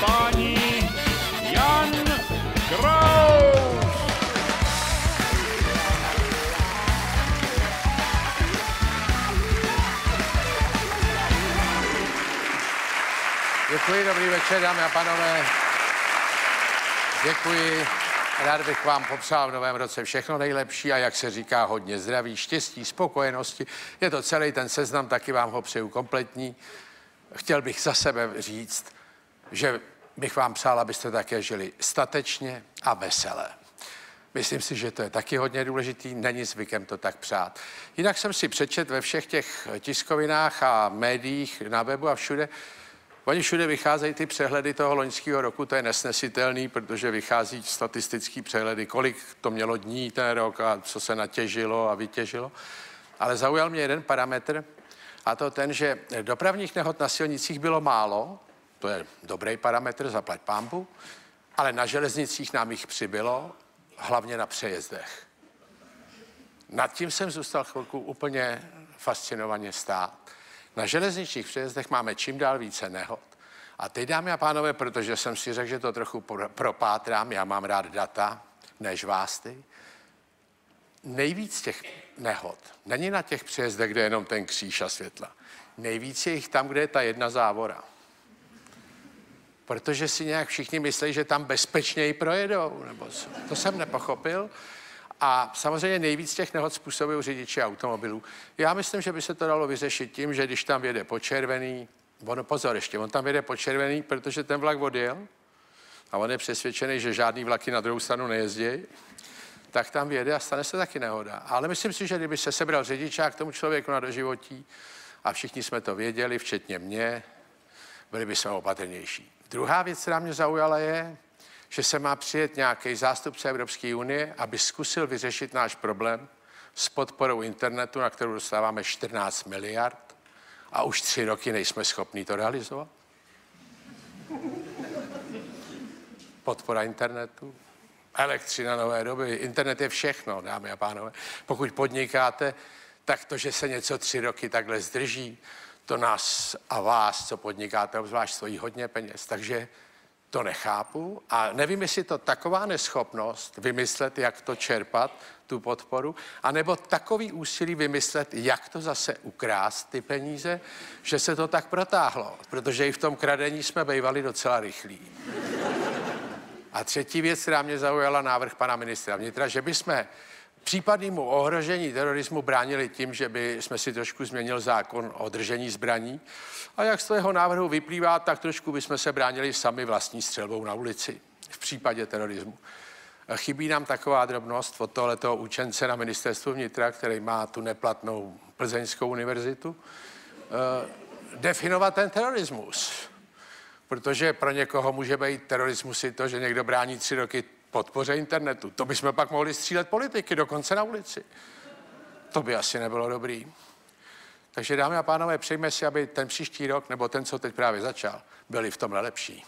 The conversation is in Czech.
páni, Jan Kraus. Děkuji, dobrý večer, dámy a pánové. Děkuji. Rád bych vám popřál v novém roce všechno nejlepší a jak se říká hodně zdraví, štěstí, spokojenosti. Je to celý ten seznam, taky vám ho přeju kompletní. Chtěl bych za sebe říct, že bych vám přál, abyste také žili statečně a veselé. Myslím si, že to je taky hodně důležitý, není zvykem to tak přát. Jinak jsem si přečet ve všech těch tiskovinách a médiích na webu a všude, Oni všude vycházejí ty přehledy toho loňského roku, to je nesnesitelný, protože vychází statistický přehledy, kolik to mělo dní ten rok a co se natěžilo a vytěžilo. Ale zaujal mě jeden parametr, a to ten, že dopravních nehod na silnicích bylo málo, to je dobrý parametr, zaplať pámbu, ale na železnicích nám jich přibylo, hlavně na přejezdech. Nad tím jsem zůstal chvilku úplně fascinovaně stát. Na železničních přejezdech máme čím dál více nehod. A teď, dámy a pánové, protože jsem si řekl, že to trochu propátrám, já mám rád data, než vás ty, nejvíc těch nehod není na těch přejezdech, kde je jenom ten kříž a světla. Nejvíc je jich tam, kde je ta jedna závora. Protože si nějak všichni myslí, že tam bezpečněji projedou, nebo co. To jsem nepochopil. A samozřejmě nejvíc těch nehod způsobují řidiči automobilů. Já myslím, že by se to dalo vyřešit tím, že když tam jede po červený, ono pozor ještě, on tam jede po červený, protože ten vlak odjel a on je přesvědčený, že žádný vlaky na druhou stranu nejezdí, tak tam jede a stane se taky nehoda. Ale myslím si, že kdyby se sebral řidičák tomu člověku na doživotí a všichni jsme to věděli, včetně mě, byli bychom opatrnější. Druhá věc, která mě zaujala, je, že se má přijet nějaký zástupce Evropské unie, aby zkusil vyřešit náš problém s podporou internetu, na kterou dostáváme 14 miliard a už tři roky nejsme schopni to realizovat. Podpora internetu, elektřina nové doby, internet je všechno, dámy a pánové. Pokud podnikáte, tak to, že se něco tři roky takhle zdrží, to nás a vás, co podnikáte, obzvlášť stojí hodně peněz. Takže to nechápu a nevím, jestli to taková neschopnost vymyslet, jak to čerpat, tu podporu, anebo takový úsilí vymyslet, jak to zase ukrást ty peníze, že se to tak protáhlo, protože i v tom kradení jsme bývali docela rychlí. A třetí věc, která mě zaujala, návrh pana ministra vnitra, že bychom případnému ohrožení terorismu bránili tím, že by jsme si trošku změnil zákon o držení zbraní. A jak z toho návrhu vyplývá, tak trošku bychom se bránili sami vlastní střelbou na ulici v případě terorismu. Chybí nám taková drobnost od tohoto učence na ministerstvu vnitra, který má tu neplatnou Plzeňskou univerzitu, eh, definovat ten terorismus. Protože pro někoho může být terorismus i to, že někdo brání tři roky podpoře internetu. To bychom pak mohli střílet politiky dokonce na ulici. To by asi nebylo dobrý. Takže dámy a pánové, přejme si, aby ten příští rok, nebo ten, co teď právě začal, byli v tomhle lepší.